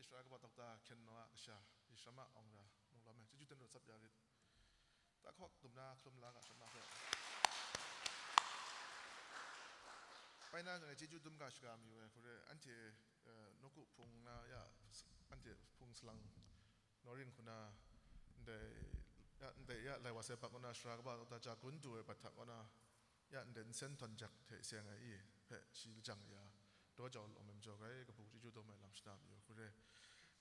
อิสราก็บอกตกตาเคนนัวกชาอิสมาองรามุลามันจะจุดเด่นรถสับยาริดตาข้อตุ่มนาคลุมลากะสมาเพื่อไปน่าจะจิจุดดุมกาชกามีเว้ยคืออันที่นกุพุงนายาอันที่พุงสลังนอรินคุณาเดยเดยยะไรว่าเสปักนาสรากบาตาจากุนดูเอปัทักนายะเดินเส้นทนจักเทเสียงไอ้เพชีลจังยา ตัวจอลอมมจอกไอ้กับผู้จิจุดตัวไม่ลำสตามอยู่คือ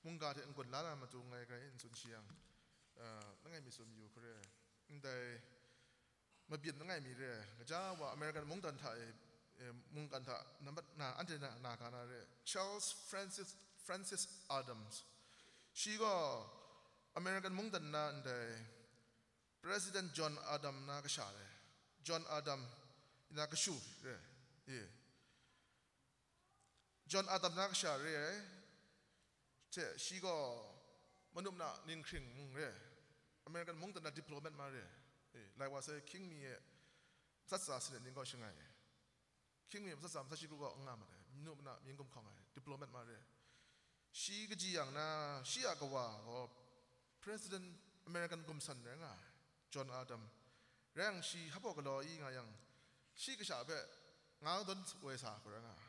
มุ่งกาเทอังกฤษล้านมาจูงไงไงอินสุนเชียงเอ่อนั่งไงมีส่วนอยู่คือแต่มาเปลี่ยนนั่งไงมีเรื่องก็จะว่าอเมริกันมุ่งตันไทยมุ่งกันทะนั่นน่ะอันที่น่ะนาการอะไร Charles Francis Francis Adams ชีก็อเมริกันมุ่งตันน่ะอันเด President John Adam น่ะก็ชาเลย John Adam น่ะก็ชูเจนอาตับนักชาเร่เจชีก็มนุษย์น่ะนิ่งคิงมึงเร่อเมริกันมึงแต่นัดดิปโลแมนมาเร่หลาว่าเซคิงมีสัตว์ศาสนาหนิ่งก็ช่างไงคิงมีสัตว์ศาสนาชิกุก็งามเลยมนุษย์น่ะมีกุมของไงดิปโลแมนมาเร่ชีก็จีอย่างน่ะชีอากว่าก็ president อเมริกันกุมสันเร่งอะจนอาดัมเร่งชีฮับบอกกันรออีไงยังชีก็ชาเปงาต้นเวสาคนละไง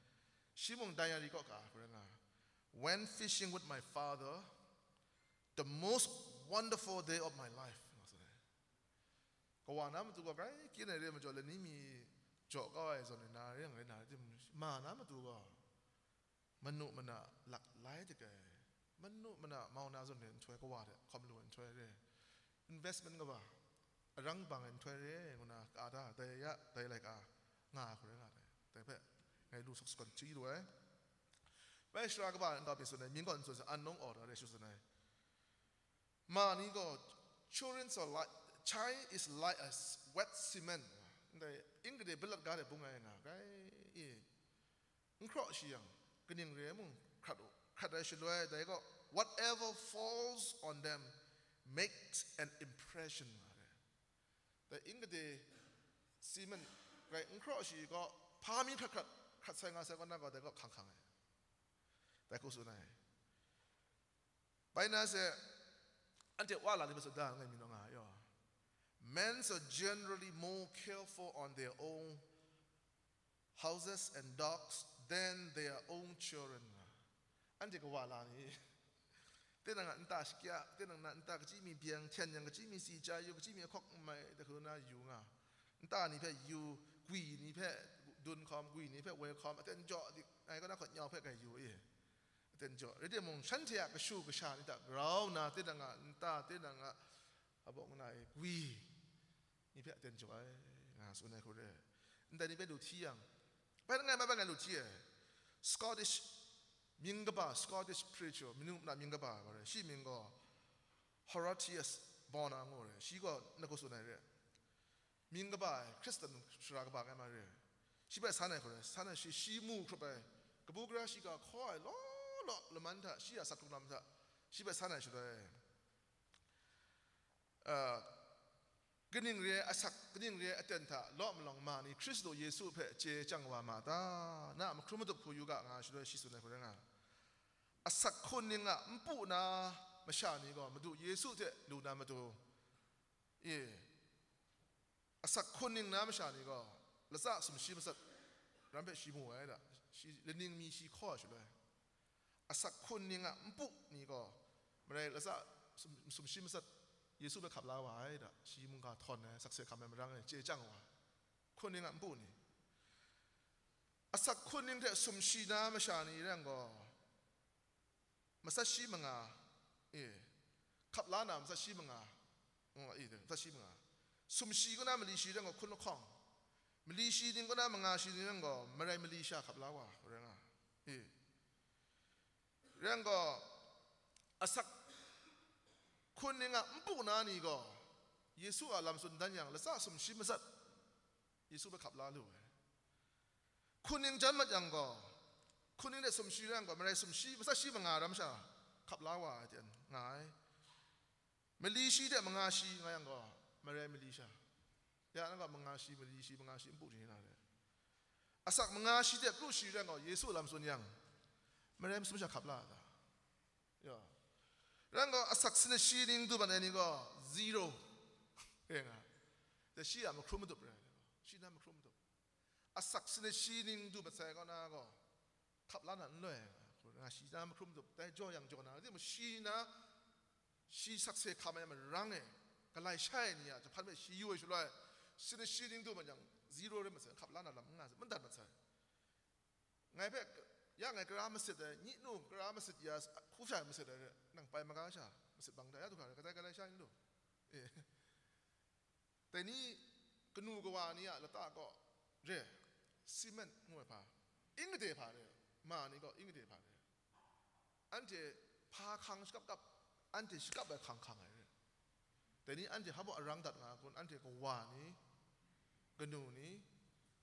รู้ช่วยเรื่อย investment ก็ว่ารังบางเงินช่วยเรื่อยคนน่ะอาได้แต่ยะแต่อะไรก็งาคนละแต่เพื่อไงรู้สักคนชี้ด้วยไปสระก็บ้านตอนเป็นส่วนไหนมีก่อนส่วนอันน้องออกอะไรส่วนไหนมานี่ก็ children are like child is like a wet cement แต่อิงก็เดบิลล์การ์ดปุ่งไงนะก็เอ๋งครอชียังก็ยังเรียมึงขัดขัดได้ช่วยแต่ก็ whatever falls on them makes an impression แต่อิงก็เดซีมันก็อิงครอชีก็พามีขัดขัด 학생아세건나가되고캉캉해다고수나해바이나세안테와라리면서다가미노가요 Men are generally more careful on their own houses and dogs than their own children. Anje ko wala ni. Tenang na nta sikia, tenang na nta kaji mi biang tian yang kaji mi si cha yu mi kok mai de ko na yu nga. Nta ni pe yu gui ni pe ดุนคอมกุยนี่เพื่อเวลคอมอาจารเจาะดิไอ้ก็นักขดยาวเพื่อไกอยู่เออาจารย์เจาะเรื่องมงฉันเทียกชูกชานี่ตาเรานาเตดังอะตาเตดังอะอาบอกนายกุยนี่เพื่อเต็ารย์เจาะงานสุนัยคนเดียแต่นี่ไปดูที่ยังไปยังไงมาไปไงดูที่ยงสกอติชมิงกบ้าสกอติชพรีเชอร์มินุนามิงกบ้าก็เลยชีมิงก็ฮอร์ติอัสบอนังก็เลยชีก็นักสุนัยเลยมิงกบ้าคริสเตียนชรากบ้ากันมาเลย ရှိပဲစားနိုင်ခေါ်တယ်စားနိုင်ရှိရှိမှုခပဲကပူကရရှိကခေါ်လောလောလမန်တာရှိရစတုနာမတာရှိပဲစားနိုင်ရှိတယ်အာကနင်းရဲအစက်ကနင်းရဲအတန်တာလောမလောင်မာနီခရစ်တိုယေရှုဖဲအကျေကြံဝါမာတာနာမခရမတုဖူယူကငါရှိတယ်ရှိစုနေခေါ်တယ်ငါအစက်ခုန်ငါမပူနာမရှာနေကောမတူယေရှုတဲ့လူနာမတူအေးအစက်ခုန်ငါမရှာနေကော ละซาสมชีมาสัตรัมเบชีมัวไอ้ละชีเลนิงมีชีข้อชุเลยอาสักคนนึงอะปุ๊บนี่ก็มาเลยละซาสมชีมาสัตเยซูไปขับลาวาไอ้ละชีมุงกาทอนนะสักเสียคำแมันรังเนี่ยเจ๊จังวะคนนึงอะปุ๊บนี่อาสักคนนึงเดสมชีนะม่าชานี่เรื่องก็มาสักชีมังอะเออขับลาหนามาสักชีมังอะอ๋ออีเดสักชีมังอะสมชีก็น่ามันดีชีเรื่องก็คนณละข้อง มาลีชีนึงก็น่ามางาชีเรื่องก็มาไรมาลีชาขับลาวะเรื่องอะเรื่องก็อาสักคุณนี่งะปุนานี่ก็เยซูอาลัมสุนดันยังละซาสมชิมสัตเยซูไปขับลาลูคุณยังจำมัดยังก็คุณยังได้สมชียังก็ไม่ 야는 거 망아시 버리시 망아시 뿌리나래 아삭 망아시 때 뿌시란 거 예수 람손양 말엠 숨샤 갑라다 야 랑거 아삭 스네 시링도 바네니 거 제로 행아 데 시야 뭐 크롬도 브라 시나 뭐 크롬도 아삭 스네 시링도 바사거나 거 갑라나 네 그나 시나 뭐 크롬도 때 조양 조나 근데 뭐 시나 시삭세 가면 랑에 갈라이 샤이니야 저 팔면 시유에 줄라에 สินชีดิงดูมันยังศูนย์เลยมันเสียขับล้านอะไรมันง่ายมันดันมันเสียไงเพ่ยังไงกรามันเสียเนี่นู่กรามันเสียยาคู่ชายมันเสียเนั่งไปมันก็ใช่มันเสียบางไอะทุกอย่างก็ได้ก็ได้ใช่ดูเอแต่นี่กนูกว่านี่อะละตาก็เร่ซีเมนต์งวยพาอิงเดียพาเลยมานี่ก็อิงเดียพาเลยอันเจพาคังสกับกับอันเจสกับไปคังคังอะไรแต่นี่อันเจฮับบอกรังดัดงาคนอันเจก็ว่านี่ กนูนี่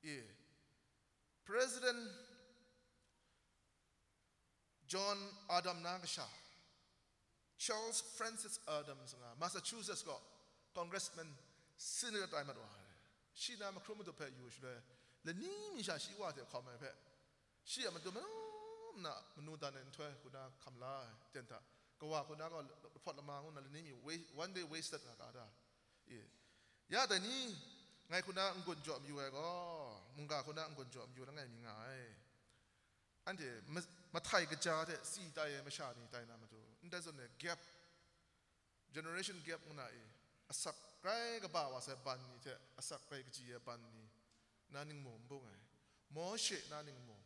เอ president John Adam Nagasha Charles Francis Adams nga Massachusetts ko congressman senator time at wahare shi na ma kromo to pe yu shule le ni mi sha shi wa te khom me pe shi ya ma to ma na manu da ne thwe ku na kham la ten ta ko wa ku na ko phot la ma ngun na le ni mi one day wasted na ka da ye ya da ni ngai ku na ngun jo mi we ko mun ga ku na ngun jo mi yu na ngai mi ngai อันเดียมามาไทยกระจาเดสี่ตายไม่ชานี่ตายนามาดูนั่นแต่ส่วนเนี่ย gap generation gap มันอะไรอาศักไกรกับบ่าวว่าเสบันนี่เถอะอาศักไกรกับจีบันนี่นั่นนิ่งมุมบุ้งไงมอเชนั่นนิ่งมุม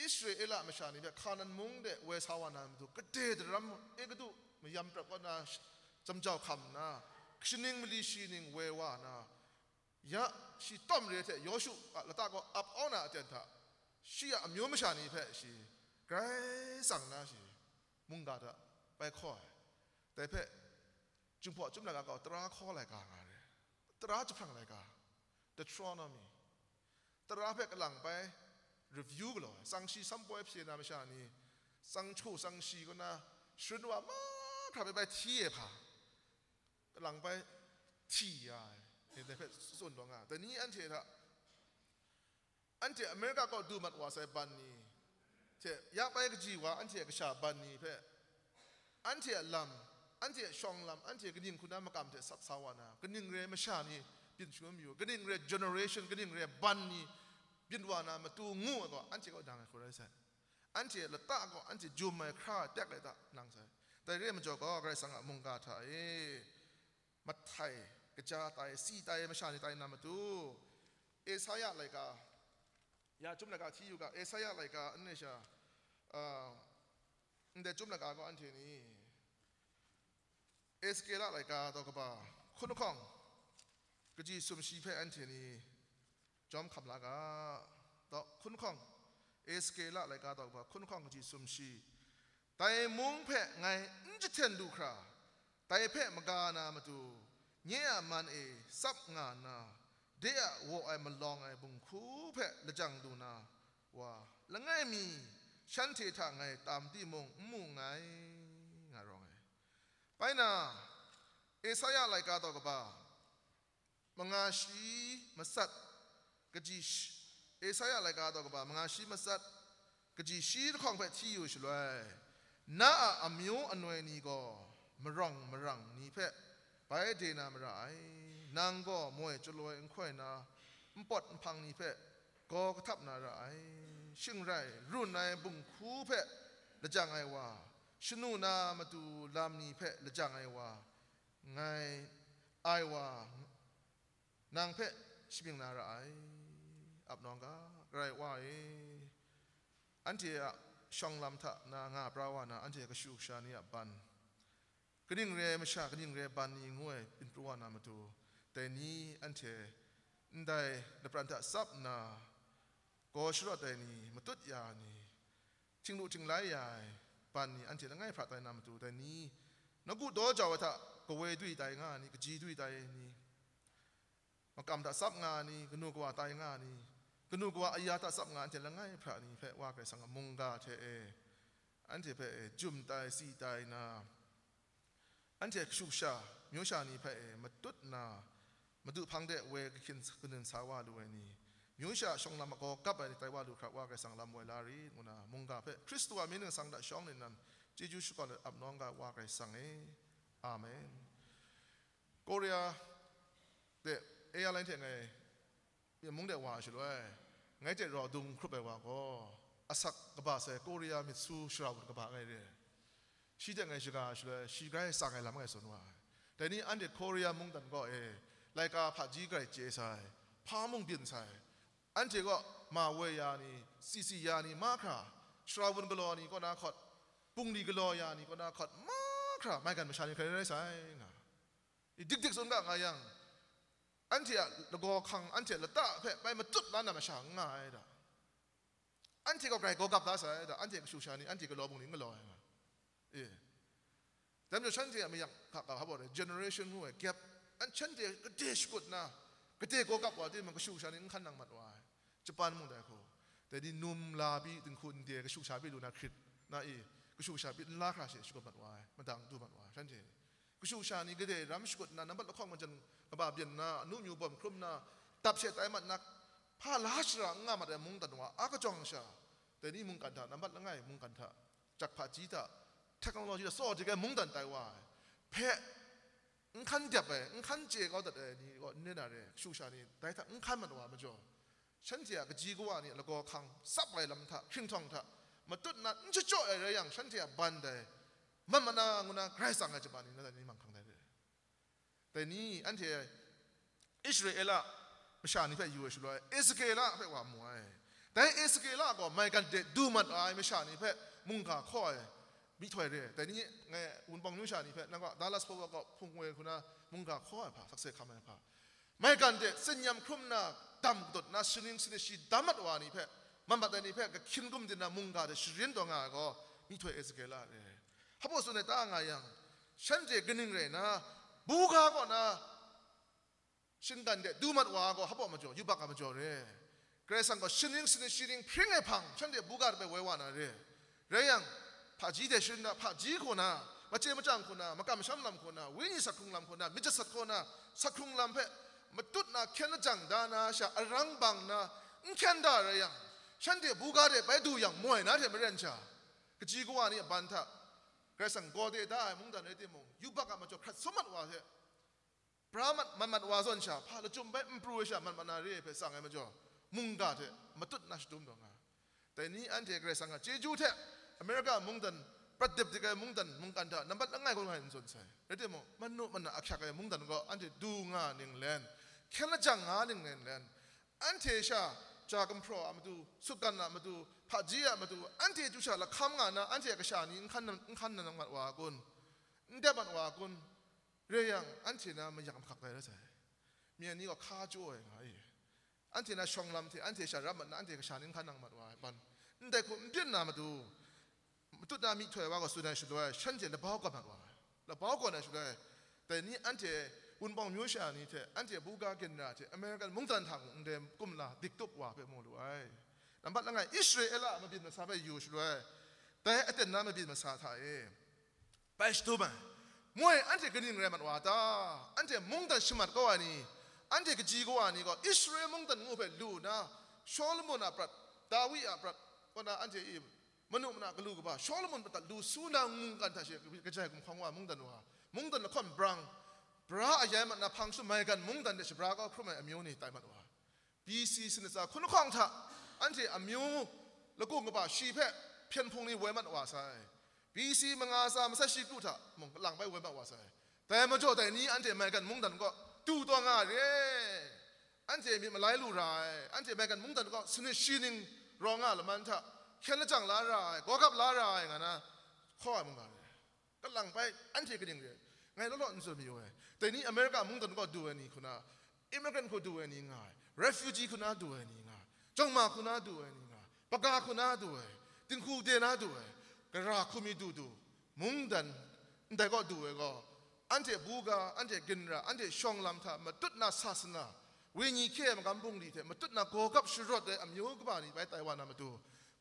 อิสราเอลไม่ชานี่แบบขานันมุงเดเวสาวานามาดูก็เดดรำเอกดูไม่ยำปรากฏนะจำเจ้าคำนะชินิงมลีชินิงเววานะ ยะชีต้มเรเถอะโยชุละตาก็อับอ้อนาเจนท่าရှိရအမျိုးမရှာနေဖက်ရှိဂိုင်းဆောင်နာရှိမုန်ကာတာပဲခေါ်แต่ဖက်จุ่มพอจุ่มละก็ตราข้ออะไรกางอะไรตราจะพังอะไรกา Deuteronomy ตราเพกหลังไป review กันเลยสังชีสัมปวยเพียนาไม่ใช่นี่สังชูสังชีก็นะชุนว่ามาทำไปไปที่เอพาหลังไปที่อ่ะเห็ นแต่เพส่วนตรงอะแต่นี้อันเทอะอันเจอเมริกาก็ดูมันว่าใส่บันนี้เจอยากไปกจีว่าอันเจก็ชาบันนี้เพ่อันเจลำอันเจชองลำอันเจก็ยิ่งคุณ้ามากำเจสักสาวนาก็ยิ่งเรียมชานี่เป็นช่วงอยู่ก็ยิ่งเรีย generation ก็ยิ่งเรียบันนี้เป็นวานามาตูงูก็อันเจก็ดังคนไรใส่อันเจละตาก็อันเจจูมมาคราแตกเลยตานังใส่แต่เรื่องมันจก็ไรสังกับมุงกาไทยมัดไทย กระจาตายสีตายมาชานี่ตายนามาตูเอสายะอะไรกา ya chum laga thi yuga esaya laika annesha uh inde chum laga ko ante ni eskela laika to ka ba khun khong ka ji sum shi phe ante ni jom kham laga to khun khong eskela laika to ba khun khong ka ji sum shi tai mung phe ngai nji ten du kra tai phe maga na ma tu nye man e sap nga na เดียวัวไอ้มาลองไอ้บุงคูเพะละจังดูนาว่าละไงมีฉันเททางไงตามที่มงมุ่งไงงารองไงไปนะเอสายาไลกาต อกบ้ามังอาชีมาสัตกจีเอสายาไลกาตอกบ้ามังอาชีมาสัตกจีชีของเพะที่อยู่ช่วยน้าอมิโออันวยนี้ก็มรังมรังนี่เพะ ไปเดนามรายนางก็มวยจุลอยค่อยนาปดพังนี่เพะก็ทับนาไรชิงไรรุ่นนายบุงคูเพะละจังไงว่าชนูนามาดูลามนี่เพะละจังไงว่าไงไอว่านางเพะชิบิงนาไรอับน้องก็ไรว่าเออันที่ช่องลำทะนางาปราวานาอันที่ก็ชูชานีบัน ก็นิ่งเรไม่ชาก็นิ่งเรบันนี่งวยเป็นปรวานามาดูแต่นี้อันเทนได้ในปรันทซับนาก็ชรแต่นี้มาตุดยานี่ชิงลูชิงไหลยายปันนี้อันเทง่ายพระไตนามาตูแต่นี้นักกูตัวจ้าวท่าก็เวดุยตายงานี่ก็จีดุยตายนี่มากำตาซับงานี่ก็นูกว่าตายงานี่ก็นูกว่าอายาตาซับงานเจละไงพระนี่เพว่าไกสังมุงกาเทเออันเทเพจุมตายสีตายนา อันเทชูชามิวชานี่เพมาตุดนามาดูพังเดเวกินกุนสาวาดูนี่มิวชาชงลำก็กลับไปไต้ว่าดูครับว่าไกสังลำเวลารีมุนามุงกาเพคริสตัวมีหนึ่งสังดาชองนี่นั่นจีจูชุกอนอับน้องกาว่าไกสังเอ Amen. Korea de airline the ngai ye mong de wa shi lwe ngai de ro dung khrup be wa ko asak ka ba se Korea mitsu shra ka ba ngai de shi de ngai shi ga shi lwe shi ga sa ngai lam ngai son wa de ni an de Korea mong dan go e lai ka pha ji ga je sai pha mong bin sai an je go ma we ya ni si ရှိတဲ့ငယ်ရှိကရှိလဲရှိကဲစာကဲလာမကဲဆိုနော်แต่นี่อันเด็กโคเรียมุ่งตันก็เอรายการผัดจีไก่เจใส่พามุ่งเปลี่ยนใส่อันเจก็มาเวียนี่ซีซียานี่มากค่ะชราวุนกลอนี่ก็นาขอดปุ้งดีกลอยานี่ก็นาขอดมากค่ะไม่กันไม่ชาชนใครได้ใส่งาอีดิกดิกสนกงายังอันเจละกอคังอันเจละตาเพ่ไปมาจุดล้านน่ะมาชังไง่ด่ะอันเจก็ไก่ก็กลับตาใส่ด่ะอันเจก็ชูชานี่อันเจก็ลอบุงนี่ก็ลอยงา ครุมนะตับเชตไอมันนักพาลาชรังงามาแต่มุงตันว่าอากจองชาแต่นี่มุงกันทานับบัดละไงมุงกันทาจากพาจีตาเทคโนโลยีสอดที่แกมุงตันไตว่าเพะอุ้งขันเจ็บไปอุ้งขันเจก็แต่นี่ก็เนี่ยนะเร่ชูชานี่ได้ถ้าอุ้งขันมันว่ามันจ่อฉันเจีย ก็จีกว่านี่แล้วก็ขังซับไปลำท่าชิงทองท่ามาตุดนัดจะจ่ออะไรอย่างฉันที่บันเดมันมันนางนะใครสั่งจะบันนี่นั่นนี่มันขังได้แต่นี่อันที่อิสราเอลไม่ใช่นี่เพื่อยูเอชเลยอิสราเอลเพื่อว่ามวยแต่อิสราเอลก็ไม่กันเด็ดดูมันอะไรไม่ใช่นี่เพื่อมุงกาข้อย มีถอยเลยแต่นี่ไงอุนปองยูชานี่เพื่อนั่นก็ดัลลัสพวกก็พุ่งเวคุณนะมุงกาข้อยผ่าสักเสกคำนั้นผ่าไม่กันเด็ดเส้นยำคลุมนะดำตุดนะชินิงสิเดชีดำมัดวานี่เพื่อมันบัดนี้เพื่อกับคินกุมดินามุงกาเดชรินตัวงาก็มีถ้วยเอสเกลาเลยฮับสุนตางายังฉันเจกินิงเลยนะบูกาก็นะชินกันเดดูมัดวาก็ฮับมาจ่อยุบักมาจ่อเลยเกรซังก็ชินิงสินชินิงพริ้งไอพังฉันเดบูกาไปเววานาเลยเรียงพาจีเดชินนะพาจีคนนะมาเจมาจังคนนะมากำชันลำคนนะวินิสักครุงลำคนนะมิจสักคนนะสักครุงลำเพมาตุดนะเคนจังดานาชาอรังบังนะอุ้งเคนดาเรียง ฉันเดี๋ยวบูกาเดี๋ยวไปดูอย่างมวยนะเดี๋ยวไม่เรียนชากจีกว่านี่บันทะกระสังกอเดได้มุงดันเอติมงยุบกามาจบขัดสมัดว่าเถอะพระมันมันมันว่าส่วนชาพาละจุ่มไปอิมพรูชามันมันนารีไปสั่งไงมาจ่อมุงกาเถอะมาตุดนัชดุมดงาแต่นี้อันเทกระสังเจจูเถอะอเมริกามุงดันประเดี๋ยวที่แกมุงดันมุงกันเถอะนั่นบัดนั่งไงคนไงสนใจเอติมงมันนุมันอักษรแกมุงดันก็อันเทดูงาหนึ่งแลนแค่ละจังงาหนึ่งแลนอันเทชาจากัมพรอมาดูสุกันนะมาดูพาจีอะมาดูอันที่ America mungdan pradip dikai mungdan mungkanda nambat nangai ko ngain son sai rete mo manu manna aksha kai mungdan go ante du nga ning len khela jang nga ning len len. Ante sha chakam pro amadu sukan na amadu phaji amadu ante ju sha la kham nga na ante ka sha ni khan na khan na ngat wa kun. Nde ban wa kun re yang ante na ma yakam khak kai sai mi ni ko kha jo ngai ante na shong lam te ante sha ram na ante ka sha ni khan nang mat wa ban. Nde ko mbin na amadu ต่คุณเปลี่ยนนามาดูมาตุดามีถอยว่าก็สุดท้ายสุดท้ายฉันจะละบ้ากันมาว่าละบ้ากันนะสุดท้ายแต่นี่อันที่อุนปองมิวชานี่เถอันที่บูกาเกนราเถอเมริกันมุงตันทางอุนเดมกุมลาดิกตุบว่าเปโมดูไอ้ลำบัดละไงอิสราเอลมาบินมาซาไปยูชด้วยแต่เอเตนนามาบินมาซาไทยไปสตูมันมวยอันที่กันยิงเรมันว่าตาอันที่มุงตันชิมัดก็ว่านี่อันที่กจีก็ว่านี่ก็อิสราเอลมุงตันงูไปลูนะชอลมุนอัปรัดดาวิอัปรัดก็น่าอันที่อิมมนุษย์มันก็ลูกบ่าชอลมุนปัตลูสูนามุงกันท่าเชกระจา ยกุมขังว่ามุงตันว่ามุงตันละคอนบรังบราอายมันนับพังสุมากันมุงดันเดชบราก็ครุมอมิวนี่ตายมันว่าบีซีสินซาคุณข้องท่าอันที่อมิวแล้วกูก็บ่าชีเพะเพียนพงนี่เวมันว่าใช่บีซีมังอาซามใช่ชีกูท่ามงหลังไปเวมันว่าใช่แต่มาโจแต่นี้อันที่มากันมุงดันก็ดูตัวงาเร่อันที่มีมาไล่ลูรายอันที่มากันมุงดันก็สนิทชีนิงรองาละมันท่า แค่ละจังลารายก็กับลารายงั้นนะข้อมึงกันก็หลังไปอันที่กันยังเดียไงแล้วเราอินสุมีเว้แต่นี่อเมริกามุ่งตันก็ดูอันนี้คุณนะอิมิเกรนก็ดูอันนี้ง่าย refugee คุณน่าดูอันนี้ง่ายจงมาคุณน่าดูอันนี้ง่ายปากกาคุณน่าดูอันติงคูเดน่าดูอันกระราคุมีดูดูมุ่งดันแต่ก็ดูก็อันเทบูกาอันเทกินระอันเทชองลำทามาตุดนาศาสนาวิญญาณมันกำบุงดีเถมาตุดนาโกกับชุรดเลยอมโยกบานี่ไปไต้หวันมาดู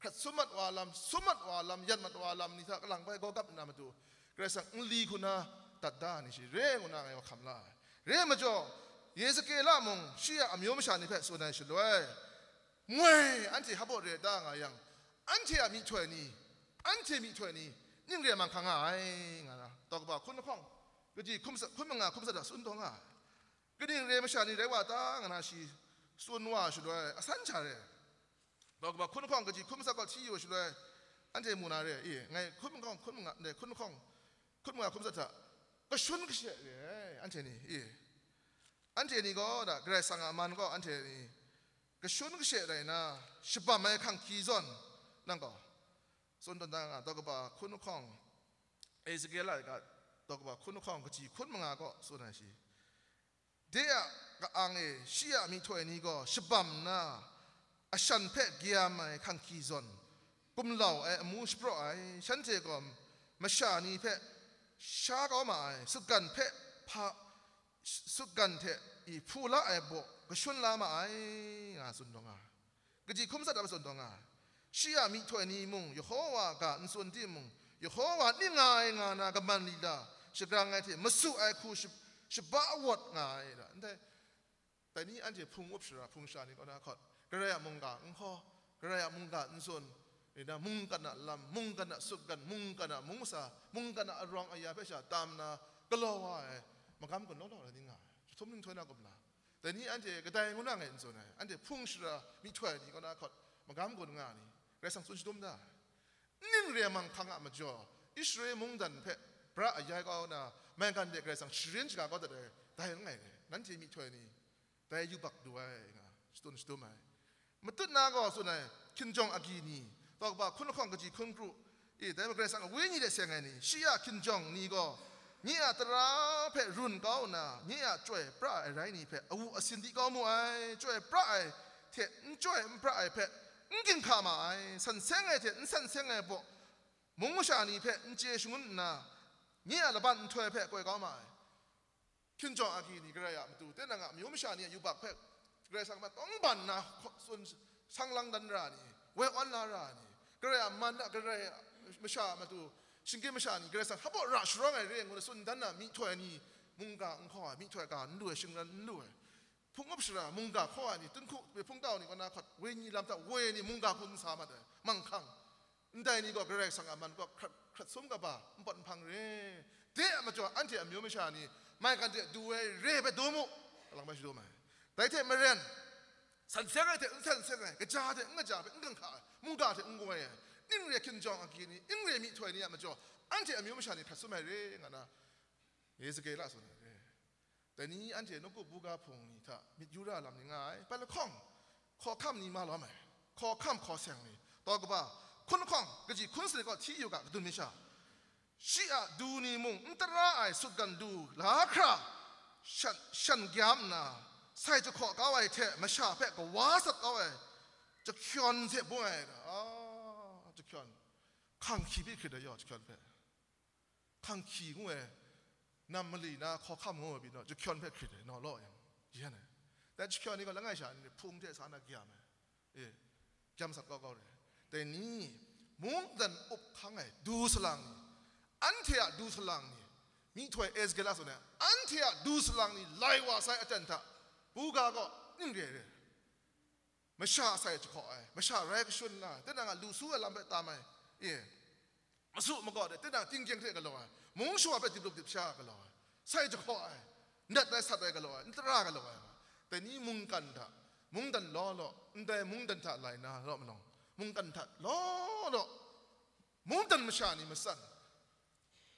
ครัดสมัดวาลำสมัดวาลำยันมัดวาลำนี่ถ้ากำลังไปโกกับนามาดูกระสังลีคุณาตัดด้านี่สิเร่งนาไงว่าคำลาเร่มาจ่อเยสเกลามงเชียอมโยมชานิเพสุนัยชลวยมวยอันที่ฮับบเรด้างายังอันที่มีถวยนี่อันที่มีถวยนี่ยิ่งเรียนมันขังไงงานะตอกบ่าคุณข้องก็จีคุมคุมมังงาคุมสะดสุนทงอ่ะก็ยิ่งเรียนมาชานี่เรียกว่าตางานะชีส่วนว่าชลวยอสันชาเร ตอกบ่าคุณข้องก็จีคุมสะก็ที่อยู่ชลวยอันที่มูนาเรอีไงคุณข้องคุณมังาเนี่ยคุณข้องคุณมังคุมสะดก็ชุนก็เสียเลยอันที่นี่อีอันที่นี่ก็นะกรซังอามันก็อันที่นี่ก็ชุนก็เสียเลยนะชิบะไม่ขังคีซอนนั่นก็ส่วนต่างๆตอกบ่าคุณข้องเอสเกลาก็ตอกบ่าคุณข้องก็จีคุณมังาก็ส่วนนั้นสิเดียก็อังเอเชียมีถ้วยนี้ก็ชิบะนะ อาชันเพะเกียไม่ขังคีซอนกุมเหล่าไอ้มูสโปรไอ้ฉันเจก็มาชานีเพะชาก็มาไอสุกันเพะพาสุกันเทอีผู้ละไอ้บอกก็ชวนลามาไอ้งาสุนตงาก็จีคุ้มสัตว์สุนตงาชียมีถ้วยนี้มุงยโฮวากันส่วนที่มุงยโฮวานี่งายงานากับมันลีดาชกรางไงที่มาสู้ไอ้คู่ชิชบะวดงายละแต่แต่นี่อันที่พุ่งอุบชราพุงชานี่ก็น่าขอด กระยะมุงกะงข้อกระยะมุงกันส่วนนี่นะมุงกันนะลำมุงกันนะสุกันมุงกันนะมุงซามุงกันนะรองอายาเพชาตามนะก็รอว่าเอมังคำกันน้องๆอะไรนี่ไงทุ่มหนึ่งช่วยนักกบนะแต่นี่อันเจก็ได้งูนั่งาห็นส่วนไหนอันเจพุ่งชระมีทวยนี่ก็น่าขอดมังคำกันงานนี่กระสังสุนชุดมได้นิ่งเรียมังคังอะมาจ่ออิสราเอลมุงดันเพะพระอายาก็นะแม่กันเด็กกระสังชื่นชกาก็ได้ได้ยังไงนั่นเจมีทวยนี่แต่อยู่บักด้วยไงสุนชุมไห မတုနာကောဆိုနေခင်ဂျုံအကီနီတော့ဘာခုနခေါင်ကကြီးခုန်ကရုအေးဒါမကရဆန်ဝင်းကြီးတဲ့ဆန်ငယ်နီရှီယာခင်ဂျုံနီကောညအတရာဖဲရွန်ကောင်းနာညအကျွဲပြအရိုင်းနီဖဲအဝအစင်တီကောင်းမအိုင်ကျွဲပြအိုင်တဲ့အကျွဲပြအိုင်ဖဲအင်ကင်ခါမအိုင်ဆန်ဆန်ငယ်တဲ့အဆန်ဆန်ငယ်ပေါ့မုံရှာနီဖဲအကျေရှင်နာညအလပန်ထွဲဖဲကွဲကောင်းမအိုင်ခင်ကြောင့်အကီနီကြရမတူတဲ့နငါမျိုးမရှာနီယူပါဖဲ กระสังมาต้องบันนะส่วนสังลังดันรานีเวออนลารานีกระยามันนะกระยามชามาตูชิงเกมชานี่กระสังฮับบอกราชร้องไอเรื่องคนส่วนดันนะมีถ้วยนี่มุงกาองข้อมีถ้วยการด้วยชิงรันด้วยพุ่งอับสระมุงกาข้อนี่ตึ้งคุไปพุ่งเต้านี่ก็นาขดเวนี่ลำตาเวนีมุงกาคุณสามารถมังคั่งได้นี่ก็กระไรสังอามันก็ขัดสมกับบ่ามันปนพังเร่เตะมาจ่ออันที่มโยไม่ชานี่ไม่กันเตะดูเร่ไปดูมุลองไปดูไหม แต่เทมาเรียนสันเสียงไอ้เถอะสันเสียงไอ้กระจาเถอะงะจาเป็นกังขามุงกาเถอะงวยอิงเรียกินจองอากีนี่อิงเรียมีถวยนี่มาจ่ออันเถอะมีไม่ใช่นี่ทัศน์ไม่เรื่องนะเยสเกล่าสุดเลยแต่นี้อันเถอะนกบุกาพงนี่ถ้ามียูราลำนี่ง่ายไปละข้องขอข้ามนี่มาล้อไหมขอข้ามขอเสียงนี่ต่อก็ว่าคุณข้องก็จีคุณสิก็ที่อยู่กับดุนมิชาชีอะดูนี่มุงอันตรายสุดกันดูลาคราฉันฉันยามนะ ใส่จะขอก้าวไอ้เทะมาชาเพ่ก็ว้าสักก้าวไอ้จะขยอนเทะบ่ไอ้อ๋อจะขยอนขังขี้พี่คือได้ยอจะขยอนเพ่ขังขี้งูไอ้นำมาลีนะขอข้ามงูบินเนาะจะขยอนเพ่คือได้นอล้อยังยังไงแต่จะขยอนนี่ก็ละไงฉันพุ่งเทะสานักยามเอ๊ะยามสักก้าวเลยแต่นี่มุงดันอุบขังไอ้ดูสลังอันเทียดูสลังนี่มีถวยเอสเกลัสเนี่ยอันเทียดูสลังนี่ไล่ว่าใส่อาจารย์ท่า บูกาก็นิ่งเรียเลยไม่ชาใส่จะขอไอ้ไม่ชาแรกชวนละแต่นางลูสู้ลำไปตามไอ้เอ๋มาสู้มาก่อนเด็แต่นางจริงจริงเท่กันเลยมงชัวไปติดลุกติดชากันเลยใส่จะขอไอ้นัดได้สัตว์ได้กันเลยนัดรากันเลยแต่นี้มุงกันท่ามุงดันล้อล้อแต่มุงดันท่าไหลนะรอบมันลงมุงกันท่าล้อล้อมุงดันม่ชานี่มาสั่น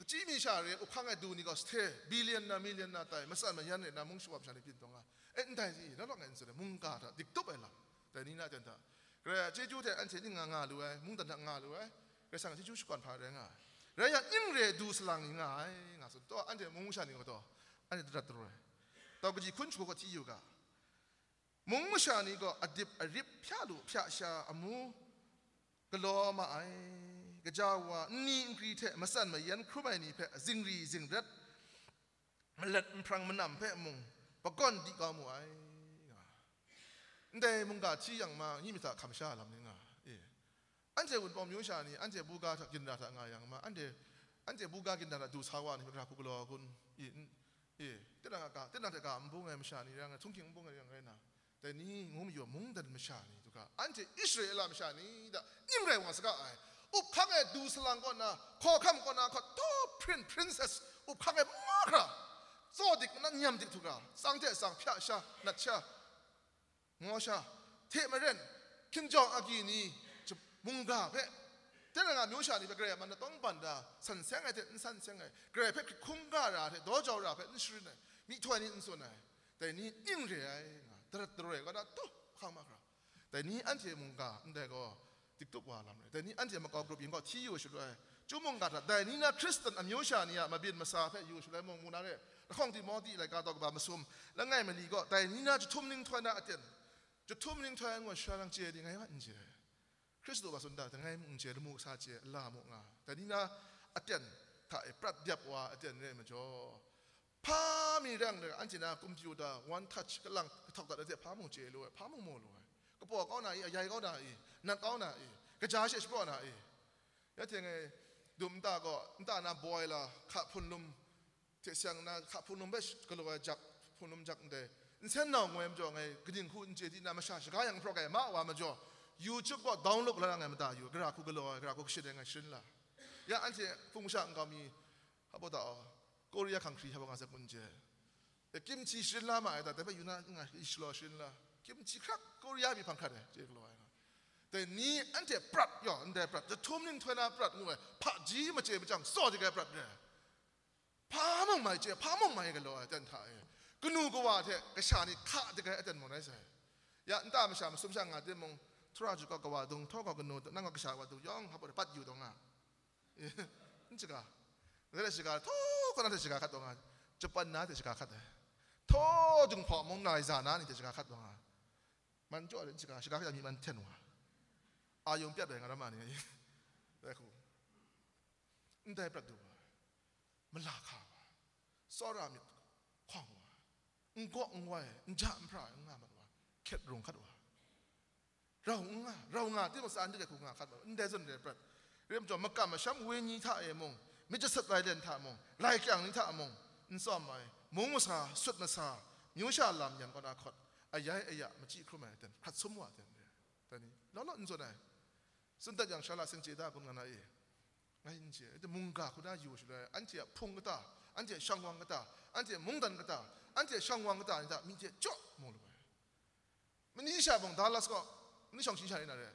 จีมีชาเรียอุพังไอ้ดูนี่ก็สเตบิลเลียนนะมิลเลียนนะแต่มาสั่นมายันเนี่ยนะมุงชัวไปชานี่พินตรงอะ เอ็นได้สินั่นหรอกเงินสุดมุงกาท่าดิกตุบไปละแต่นี่น่าจะท่าเกรเจจูเทอันเชนี่งางาลูไอ้มุงดันงาลูไอ้เกรสังเจจูสกอนพาเรงอะเรียนยิ่งเรดูสลังงายงาสุดตัวอันเจมุงชานี่ก็ตัวอันเจตัดตัวตัวก็จีคุณชูก็ที่อยู่กะมุงชานี่ก็อดิบอริบพยาลูพยาชาอมูกลัวมาไอ้กะจาวานี่อิงกรีเทมาสันมายันครูไม่นี่เพะจิงรีจิงรัดมันเล็ดมันพรังมันนำเพะมุง ปะก้อนดีกามวยแต่มุงกาชี้ยังมานี่มีแต่คำชาลำนึงอะเอออันเจบุญปอมยูชานี่อันเจบูกากินดาทางายังมาอันเจอันเจบูกากินดาดูสาวานี่เป็นรั โซดิกนั่นยำดิทุกาสังเทสังพิชานัชางอชาเทมาเรนคินจองอากีนีจะมุงกาเพะเจ้าหน้ามิวชานี่เป็นเกรมันต้องปันดาสันเซียงไอเด็ดสันเซียงไอเกรเพะคุ้มการาเพะดอจาวราเพะนี่ชื่อไหมีทวนี่ส่วนไหแต่นี่ยิ่งเรียนะตรัสรวยก็ได้ตุ๊ข้ามากคราแต่นี่อันเทมุงกาอันใดก็ติดตุ๊ว่าลำเลยแต่นี่อันเทมากรุบิงก็ที่อยู่ช่วยจุ่มงกาแต่นี่นะคริสเตียนมิวชานี่มาบินมาซาเพะอยู่ช่วยมองมูนาเร่ ข้องที่มอดีอะไรก็ต้องบามาซุมแล้วไงมันลีก็แต่นี่นะจะทุ่มนิ่งทวนนะอาจารย์จะทุ่มนิ่งทวนว่าชาลังเจดีไงวะอินเจคริสต์ว่าสุนดาแต่ไงมึงเจรมุซาเจลามุงาแต่นี่นะอาจารย์ถ้าไอ้ปรัดยับว่าอาจารย์เนี่ยมันจ่อพามีเรื่องเลยอันจีน่าคอมพิวเตอร์ one touch กำลังถกตัดเดี๋ยวพามุงเจรวยพามุงโมรวยก็ปอกเอาหน่าอีใหญ่ก็หน่าอีนัดเอาหน่าอีกระจายเชื่อปอหน่าอีแล้วทีไงดูมตาก็มตาหน้าบอยละขับพุ่นลุม เทียงนะขับพุ่นลุมเบชก็เลยจักพุ่นลุมจักเดนเส้นน้องเวมจ่อไงกระดิ่งคุณเจดีน่ามาชาชกายังโปรแกรมมาว่ามาจ่อ YouTube ก็ดาวน์โหลดแล้วไงมาตาอยู่กระคุกก็เลยกระคุกชิดยังไงชินละยาอันเจฟุ้งช่างก็มีฮับบ่ตาเกาหลีขังครีฮับบ่งาสักคนเจแต่กิมชีชินละมาแต่แต่ไปอยู่นั่นไงอิสลาชินละกิมชีครับเกาหลีมีพังคัดเจก็เลยแต่นี้อันเจปรัดย่ออันเดปรัดจะทุ่มนึงทวนาปรัดงูพระจีมาเจมาจังสอจะแกปรัดเนี่ย พามังไม่เจพามังไม่กันเลยอาจันทายก็นูก็ว่าเถอะกระชานี่ข้าจะแกอาจารย์มองได้ใช่ยาอันตามชามสมช่างงานเดมองทราจุก็กว่าตรงท่อก็กนูนั่งก็กระชาว่าตรงย่องเขาบอกปัดอยู่ตรงอะนี่สิกาเรื่องสิกาท่อก็นั่นสิกาขัดตรงอะจะปันน้าแต่สิกาขัดเลยท่อจึงพอมองนายจานานี่แต่สิกาขัดตรงอะมันจ่อเลยสิกาสิกาจะมีมันเท่นวะอายุเปียดเลยงั้นมาเนี่ยแต่คุณนี่ได้ประตูมันลาข่า สอรามิดขวางว่ะงก็งไว้งจามพระงามันว่ะเข็ดรงขัดว่ะเรางาเรางาที่มันสานที่แกคุงาขัดว่ะนี่ได้ส่วนเดียบเรียมจอมกรรมมาช้ำเวนีท่าเอมงไม่จะสัตว์ไรเด่นท่ามงไล่แกงนี่ท่ามงนี่ซ้อมไหมมงมาซาสุดมาซามิวชาลามยังก็นาคดอายายอายะมาจีครุมาเต็นพัดสมว่าเต็นเนี่ยต่นี่แล้วเราอินส่วนไหนสุนทรยังชาลาเซงเจตาคนกันนะเอไงอินเจแต่มุงกาคุณได้อยู่ใช่ไหมอันเจียพุ่งก็ตา อันเจียช่างวังก็ตาอันเจียมุงดันก็ตาอันเจียช่างวังก็ตานี่ตามีเจียจ่อมองเลยมันนี่ชาบงดาลัสก็นี่ช่องชิงชานี่นเลย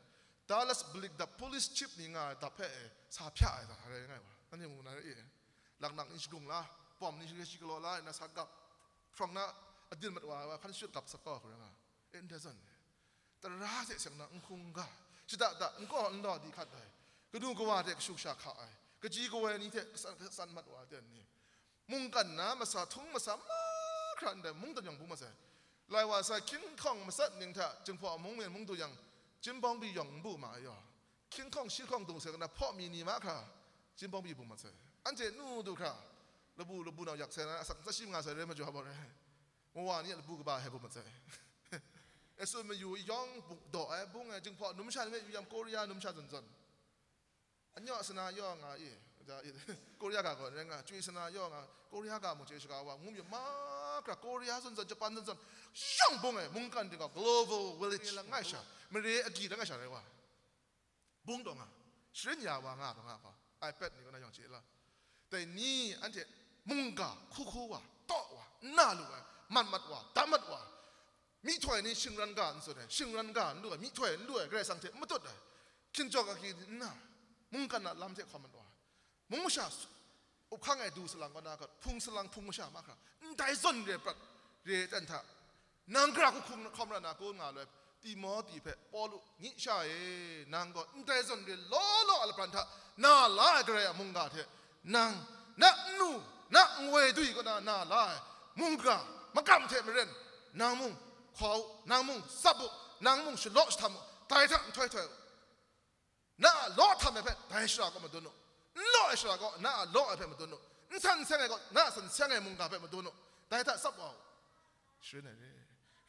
ดาลัสบลิกดับ police chief นี่ไงดับเพ่สาพยาอะไรไงวะอันนี้มุงนั่นเองหลังหนักนี่ชิกุงละปอมนี่ชิกโลละนะสักกับฟังนะอดีตมาว่าว่าพันชุดกับสักก็คือไงเอ็นเดอร์สันแต่ราเสียงนังคงกาชิดาดาก็อันดอดีขัดได้ก็ดูก็ว่าเด็กชุกชาขาไอก็จีก็ว่านี่เทสันสันมัดว่าเดือนนี่ มุงกันนะมาสาทุ่งมาสามาครันเดมุงตันยังบุมาเสลายว่าใส่คิงคองมาสัตนึงท่าจึงพอมุงเมียนมุงตัวยังจิมบองบียองบุมาย่อคิงคองชิคองตรงเสกันนะพ่อมีนีมาค่ะจิมบองบีบุมาเสอันเจนู่ดูค่ะระบุระบุเราอยากเสนะสักสักชิมงานเสเรื่องมาจ่อบอกเลยเมื่อวานนี้ระบุกบ้าให้บุมาเสเอสุมาอยู่ยองบุกดอกไอ้บุ้งไงจึงพอหนุ่มชาเนี่ยอยู่ยามโคเรียนุ่มชาติจนจนอันยอสนาย่องอะอีจะโคเรียกาก่อนเรื่อง อะจุยสนาย่องอะโคเรียกามุเจสกาว่างุมอยู่มากระโคเรียจนจนญี่ปุ่นจนจนช่างบุ้งไงมุงกันถึงกับ global village ละง่ายชาไม่ได้อกีละง่ายชาเลยว่าบุ้งตรงอะสิ่งยาวางอะตรงอะก็ iPad นี่ก็น่าอย่างเจละแต่นี่อันเจมุงกาคู่คู่ว่ะโตว่ะน่ารู้ว่ะมันมัดว่ะตามัดว่ะมีถ้วยนี่ชิงรันกันสุดเลยชิงรันกันด้วยมีถ้วยด้วยกระสังเทไม่ตุดเลยคินจอกกีน่ะมุงกันน่ะลำเทคอมมันว่า มุงชาอุข้างไอ้ดูสลังก็น่าก็พุงสลังพุงมชามากครับได้ส่วนเรียบเรียจันทะนางกราคุคุงคอมรันากูงาเลยตีมอตีเพปอลุนิชาเอนางก็ได้ส่วนเรียล้อล้ออัลปันทะน่าลายกระยมุงกาเทนางนักนูนักเวดุยก็น่าน่าลายมุงกามากำเทมเรนนางมุงขอนางมุงสับุนางมุงชลอสทำตายทั้งถอยถอยน่าล้อทำไอ้เพ่ได้ชราก็มาดูโน่ล้อไอ้ชราก็น่าล้อไอ้เพ่มาดูโน่ สันเสียงไอ้ก็น่าสันเสียงไอ้มุงกาเพ่มาดูโน่ได้ถ้าสับเอาช่วยหน่อยเลย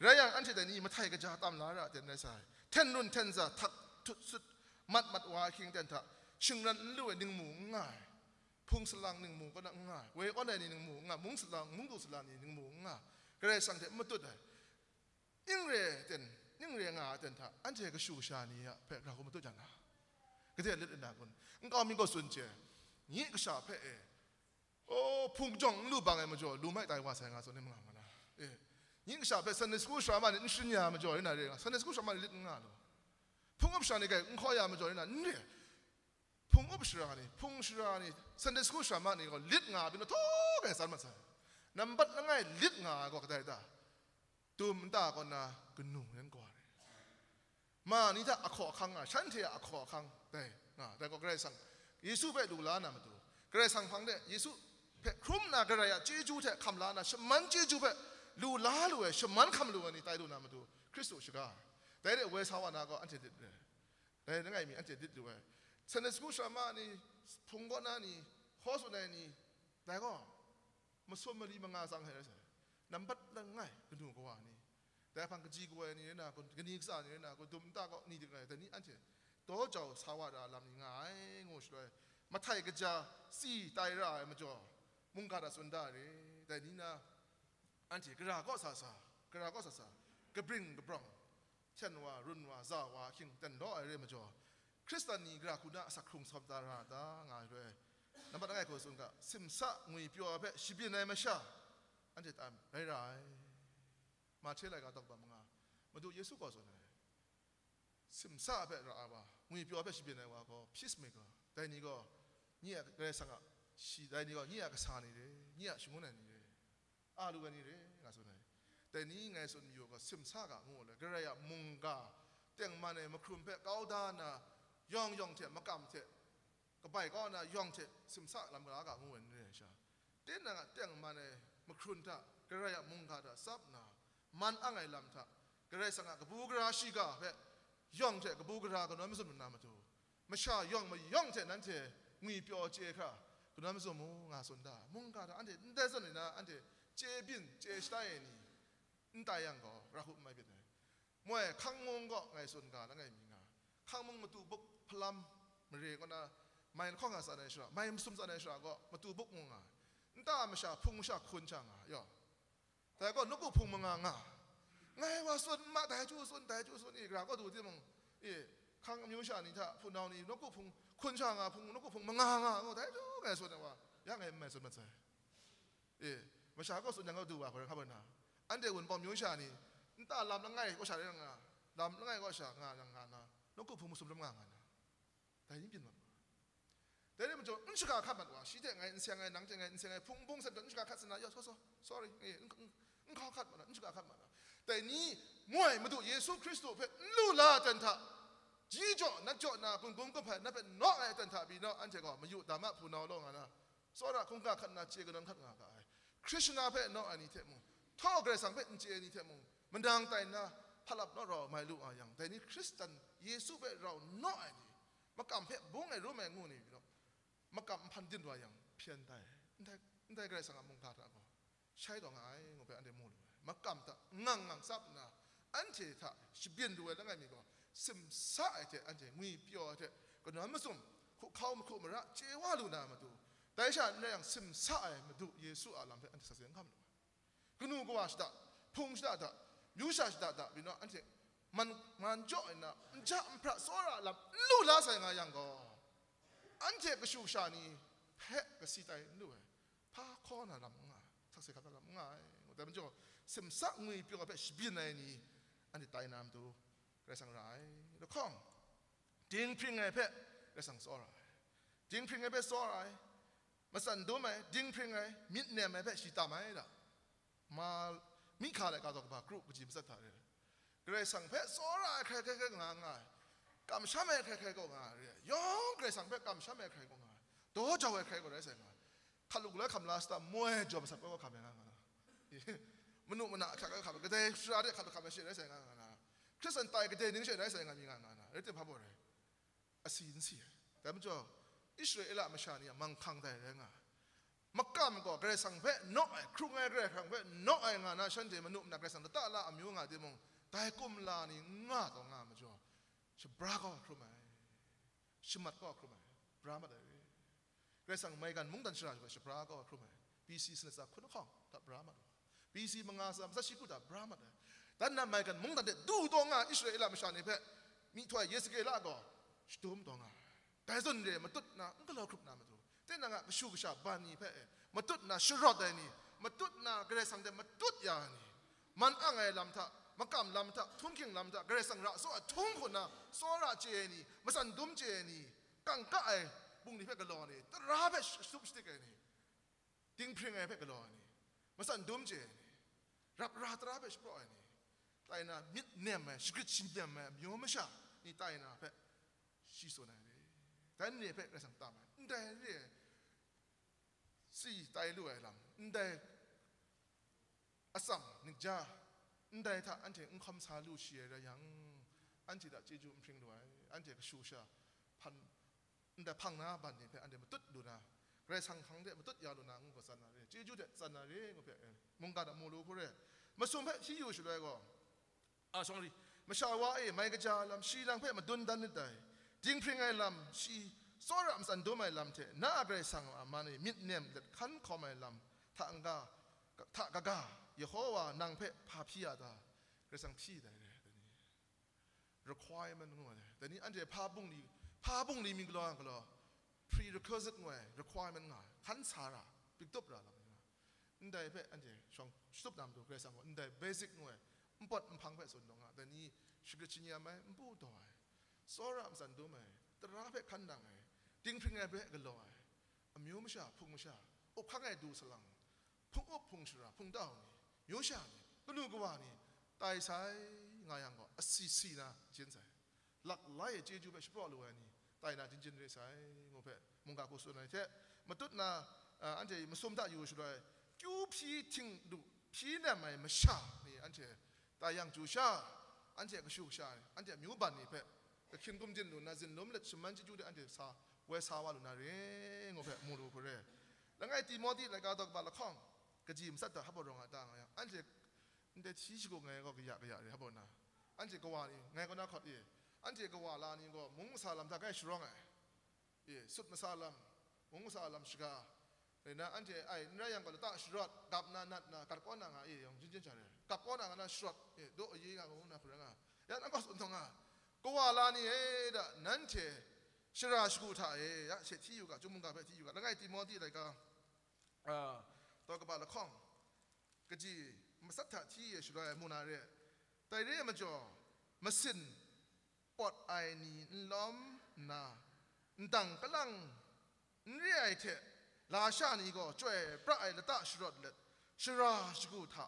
เรื่องอันที่แต่นี้มาไทยก็จะตามลาระเดินได้ใช่เทนรุนเทนจะทักทุสุดมัดมัดวาคิงเดินท่าชิงรันลู่หนึ่งหมูง่ายพุงสลังหนึ่งหมูก็นักง่ายเวก็ได้หนึ่งหมูง่ายมุงสลังมุงดูสลังนี่หนึ่งหมูง่ายก็เลยสังเกตมาตุดเลยยิ่งเรียเดินยิ่งเรียนงาเดินท่าอันที่ก็ชูชานี่อะเพ่เราก็มาตุดจังนะ ก็เดี๋ยวเล่นนักคนก็มีก็สนใจนี่ก็ชาเพ่โอ้พุงจงลู่บางไงมาจ่อลู่ไม่ตายว่าแสงอาส่วนนี้มึงอะนะเอ๊ยิ่งชาเพ่สันนิสกูชามานี่ชิญญามาจ่อนี่นะเรื่องสันนิสกูชามานี่เล่นงานเลยพุ่งอับชานี่แกอุ้งข้อยา มานี่ถ้าตุมตาก็นะก็หนุ่มนั่นกว่ามานี่ถ้าอขอคังอะฉันเทียอขอคังได้นะแต่ก็ได้สั่งเยซูไปดูลานามาดูก็ได้สั่งพังเด้เยซูเพครุ่มนากระไรอะเจจูเทคำลานะชมันเจจูเพลูลาลูเอชมันคำลูอันนี้ตายดูนามาดูคริสต์ชิกาแต่เดี๋ยวเวสาวนาก็อันเจดิดเลยแต่ยังไงมีอันเจดิดด้วยเซนสกูชามานี่พงก็นานี่ขอสุนัยนี่แต่ก็มาสวมมารีมางาสังเหรอใช่น้ำบัดลังไงก็ดูก็ว่านี่ แต่พังกจีกวยนี่นะคนกนนี่สานี่นะคนดุมตาก็นี่ดึงไงแต่นี่อันเจ多叫สาวาดาลำนี่ไงงูช่วยมาไทยก็จะสีตายร้ายมาจ่อมุงกาดสุนดาเลยแต่นี่นะอันที่กระก็สาสากระก็สาสากระบริงกระบรองเช่นว่ารุ่นว่าซาว่าคิงแต่นดออะไรมาจ่อคริสตานีกระคุณะสักครุงสัปดาห์ดางายด้วยนับตั้งแต่คนสุนกะสิมสะงุยเปียวเพ่ชิบินในมาชาอันที่ตามไรไร 마체라 가덕 밤가 모두 예수 거서네 심사 앞에 라바 우리 뼈 앞에 시비네 와고 피스메이커 다니고 니야 그래서가 시 다니고 니야 사니래 니야 시문하니래 아루가니래 가서네 다니 가서 니요가 심사가 뭐래 그래야 뭔가 땡만에 뭐 그런 배 가오다나 영영체 막감체 그 바이 거나 영체 심사 람가가 뭐네 샤 땡나가 땡만에 뭐 그런 다 그래야 뭔가다 삽나 มันอ่างไงลำทะกระไรสังกับบูกราชิกาเพ่ย่องเถกบูกราก็น้อยไม่สมนนามาตัวไม่ชาย่องมาย่องเถนั้นเถอะมีเปียวเจค่ะก็น้อยไม่สมูงาสนดามงกาอันเถอะได้สนินะอันเถอเจบินเจสไตนี่อันตายังก็รักหุ่มไม่เป็นเลมวยข้างมงก็ไงสนกาแล้วไงมีงาข้างมงมาตูบุกพลัมมาเรียก็นะไม่ข้องกับสานเนชราไม่สมสันเนชราก็มาตูบุกมงาอันตาไม่ชาพุ่งชาคุณช่างอะย่อ แต่ก็นกพุ่งมงางาไงว่าส่วนมาแต่จูส่วนแต่จูส่วนอีกเราก็ดูที่มึงเอ๋ข้างมิวชานี่ถ้าพูดเอานี่นกกูพุงคนช่างอะพุงนกกูพุงมังงางอะโอ้แต่จูไงส่วนว่ายังไงไม่ส่วนมันใช่เอ๋มาชาก็ส่วนยังก็ดูว่าคนข้าพเจ้าอันเดียวกันปอมมิวชานี่นี่ตาลำลังไงก็ชาเรื่องอะลำลังไงก็ชางานงานนะนกกูพุงมุสลิมงานนะแต่ยิ่งเป็นแบบแต่เนี่ยมันจะอุ้งชิกาขับมันว่าชีเตไงอุ้งเสียงไงนังเตไงอุ้งเสียงไงพุงพุงสร็จอุ้งชกาขัดสนะยอดโซ่ sorry เอ๋อุ้ง ข้าขัดมันอุ้งชิกาขัดมันแต่นี้มวยมาดูเยซูคริสต์เพื่อลู่ลาจันทะจีจ่อนักจ่อนาปุ่งปุ่งก็แผ่นนั่นเป็นนอกไอ้จันทะบีนออันเจก็มาอยู่ดามาพูนเอาลงอะนะสระคงกาขันนาเจกันำขันงากายคริสต์นาเพ่นนออันนี้เทมุงท่อกระสังเพ่นเจนี่เทมุงมันดังแต่นะพลับนอรอไม่รู้อะไรอย่างแต่นี้คริสตันเยซูเพ่เรานออันนี้มากำเพ่บุ้งไอ้รู้แมงูนี่พี่น้องมากำพันดินว่าอย่างเพี้ยนได้ได้ได้กระสังมุงกาตะก็ ใช่ต่อไงงูเพ่อันเดมูลมากำตะงังงังซับนะอันเทถ้าชิบินด้วยแล้วไงมีก็สิมสะไอเทอันเทงุยเปียวไอเทก็น้ำมาสุ่มคุกเข้ามาคุกมาระเจว่าลูนามาดูแต่ฉันเนี่ยอย่างสิมสะไอมาดูเยซูอาลัมเทอันเทสักเสียงคำด้วยก็นู่ก็ว่าสตาพุงสตาตายูชาสตาตาบินอันเทมันมันจ่อยนะมันจะพระสวระลับลู่ลาใส่งายังก็อันเทก็ชูชานีเพะก็สีใจด้วยพาข้อน่ะลำงา 탁세 가다가 뭔가 그다음에 저 샘싹무이 뼈가 배 시비나니 아니 다이남도 그래서 라이 이렇컴 딩핑에 배 그래서 써라 딩핑에 배 써라 마산도메 딩핑에 민네메 배 시타마이다 말 미카레 가서 봐 그룹 부지 비슷하래 그래서 배 써라 그래서 그가 감샤메 그래서 그가 요 그래서 배 감샤메 그래서 그가 도저에 그래서 그가 ขาลยก็ต้องบากรุบจิมสัตว์เลยกระสังเพ่สอรายใครใครก็งางายกำเองกระสังเพ่กำช้ำใครก็งาตัวเจ้าใครก็ได้เสียงขัลุกแล้วคำลาสตามวยจอบสักก็คำยังไงมนุษย์มันอะขัดขัดก็ได้สุดาได้ขัดขัดไม่ใช่ได้เสียงงานนะคริสเตียนตายก็ได้นิ่งใช่ได้เสียงงานมีงานนะเรื่องที่พ่อบอกเลยอสินเสียแต่มันจ่ออิสราเอลมาชานี่มังคังแต่เรื่องอะมักกามก็กระสังเพะนกไอ้ครุงไอ้กระสังเพะนกไอ้งานนะฉันเจมนุษย์นักกระสังตาละอามิวงาเดมงแต่กุมลานี่งาตัวงามาจ่อชบราก็ครุมไอ้ชิมัดก็ครุไอ้บรามาเด กระสังไม่กันมุงดันชราชบราก็ครุมไอ้ปีซีสเนสคุณข้องตับบรามาปีซีมังอาสามสัชิกุตับบรามาเดแต่นั่นไม่กันมุงดันเดดูตัวงาอิสราเอลมาชานี่เพะมีถอยเยสเกลาก็สตูมตัวงาแต่ส่วนเดียมาตุดนะก็เราครุบนามาตัว tên là cái shu cái bani pe mà tut na shurot đây ni mà tut na cái sang đây mà tut ya ni man ang ai lam tha mà kam lam tha thung king lam tha cái sang ra so thung khun na so ra che ni mà san dum che ni kang ka ai bung ni pe cái lo ni ta ra pe sup stick ai ni ting pring ai pe cái lo ni mà san dum che ปุ่งนี่เพ่กลอนี่ตราเพ่สุบสติกันนี่ติ้งเพียงไงเพ่กลอนี่มาสั่นดุมเจนี่รับราตราบพ่ปล่อยนี่ตายนะมิดเนี่ยมสกิดชินเนี่ยมยอมชานี่ตายนะเพ่ชีสนายเลยแต่นี่เพ่กระสังตามแต่เนี่ยสีตายรวยลำแต่อสัมนึกจ้าแต่ถ้าอันเถองคำสาลูเชียระยังอันเจงดัดจีจูมเพียงรวยอันเถกชูชาพัน อันใดพังนาบันนี่เพื่ออันเดมันตุดดูนะเรสังขังเดมันตุดยาลูนางก็สันนาเรจีจูเดสันนาเรก็เพื่อมุงกาดมูลูพูเรมาสุ่มเพื่อที่อยู่ช่วยก็อ่าสองรีมาชาวว่าเอ้ไม่กระจาลำชีลังเพื่อมาดุนดันนิดใดจิงพิงไงลำชี so ram san do mai lam the na gre sang amani mit nem let khan kho mai lam tha anga tha ga ga yehowa nang phe pha phi ya da gre sang phi da re requirement ngwa พาบุ้งลีมิงลองก็ลอ prerequisite หน่วย requirement ง่ะขันสาระปิดตบระลับนะนี่ได้เป็นอันเดียช่องสุดนามดูเกรซังว่านี่ได้ basic หน่วยมปดมพังไปส่วนตรงอะแต่นี่ชิกชินยาไหมมปูดอยสอรับสันดูไหมตราเป็ขันดังไงดิ้งพิงไงเบะกันลอยอมิวมิชาพุงมิชาอกพังไงดูสลังพุงอกพุงชราพุงดาวนี่โยชานี่ก็นูกว่านี่ตายสาไงยังก็อสีสีนะเจียนใส่ ลักไล่เจจูเพ่ชิบรอลูนี่ตายนะจริงจริงเลยสายงงเพ่มุงกากุศลนี่เท่มาตุดนะอันเจมาสมดาอยู่ช่วยกิ้วพีทิ้งดูพีเนี่ยไม่มาชานี่อันเจตายยังจูชาอันเจก็ชูชาอันเจมิวบันนี่เพ่ก็คินกุมจินลูนาจินลมเล็ดสมันจิจูเดอันเดซาเวสาวาลูนาเรงโอเปมูรูเพเรแล้วไงตีมอดีแล้วก็ตอกบาละข้องก็จีมสัตว์ฮับบรองอ่ะต่างอ่ะอันเจอันเดชี้ชิโกไงก็กยากยากเลยฮับบนะอันเจก็ว่านี่ไงก็น่าขอดเ ออันเจก็ว่าลานี่ก็มุงซาลัมตาไกชรองไงเอสุดมาซาลัมมุงซาลัมชกาเลยนะอันเจไอ้นี่ยังก็ตั้งชรอดกับนานัดนะกัดก้อนนางอ่ะเอ๋ยองจริงจริงจังเลยกับก้อนนางนะชรอดเอ๋โดเยี่ยงอ่ะมุงนะเพื่อนอ่ะยันนั่นก็สุดทงอ่ะก็ว่าลานี่เอ้ดนั่นเชชราชกูท่าเอ้ยเชที่อยู่กับจุมุงกับที่อยู่กับแล้วไงติโมธีอะไรก็อ่าตัวกับละข้องก็จีมาสัตถะที่ชุดมุนาเรแต่เรื่องมันจ่อมาสิน ปอดไอนี่ล้อมนาดังกำลังเรียไอเถลาชานี่ก็ช่วยพระไอละตาชุดเล็ดชราชกูท่า